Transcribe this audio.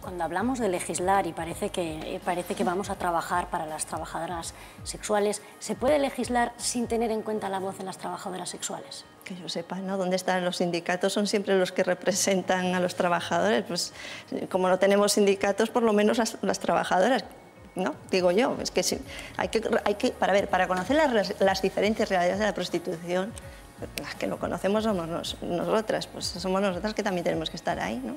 cuando hablamos de legislar y parece que, eh, parece que vamos a trabajar para las trabajadoras sexuales, ¿se puede legislar sin tener en cuenta la voz de las trabajadoras sexuales? Que yo sepa, ¿no? ¿Dónde están los sindicatos? Son siempre los que representan a los trabajadores. Pues eh, como no tenemos sindicatos, por lo menos las, las trabajadoras ¿no? Digo yo, es que, hay que, hay que para ver, para conocer las, las diferentes realidades de la prostitución, las que lo conocemos somos nosotras, pues somos nosotras que también tenemos que estar ahí, ¿no?